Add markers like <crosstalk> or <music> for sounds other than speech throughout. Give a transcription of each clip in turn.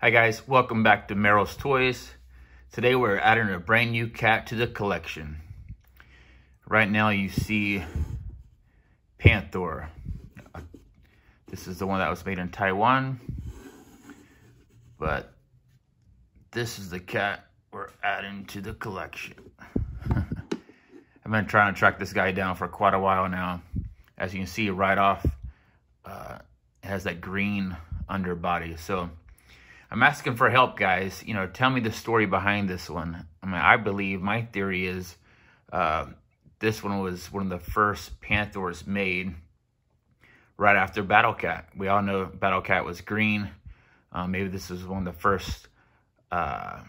Hi guys, welcome back to Merrill's Toys. Today we're adding a brand new cat to the collection. Right now you see Panthor. This is the one that was made in Taiwan. But this is the cat we're adding to the collection. <laughs> I've been trying to track this guy down for quite a while now. As you can see right off, uh, has that green underbody. So I'm asking for help, guys. You know, tell me the story behind this one. I mean, I believe, my theory is uh, this one was one of the first Panthors made right after Battle Cat. We all know Battle Cat was green. Uh, maybe this was one of the first uh,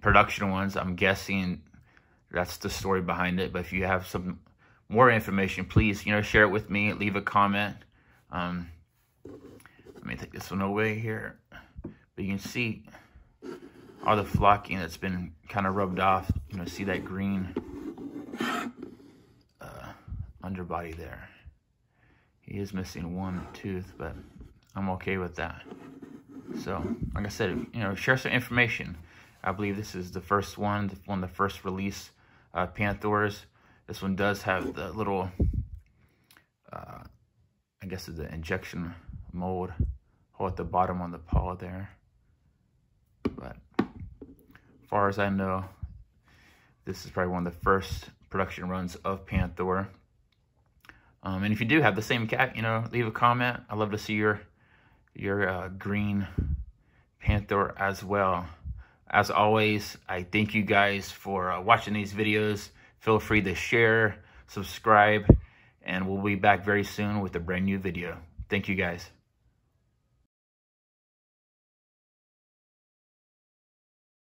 production ones. I'm guessing that's the story behind it. But if you have some more information, please, you know, share it with me. Leave a comment. Um, let me take this one away here. But you can see all the flocking that's been kind of rubbed off. You know, see that green uh, underbody there. He is missing one tooth, but I'm okay with that. So, like I said, you know, share some information. I believe this is the first one, one of the first release uh, Panthors. This one does have the little, uh, I guess it's the injection mold hole at the bottom on the paw there. But as far as I know, this is probably one of the first production runs of Panthor. Um, and if you do have the same cat, you know, leave a comment. i love to see your your uh, green Panthor as well. As always, I thank you guys for uh, watching these videos. Feel free to share, subscribe, and we'll be back very soon with a brand new video. Thank you guys.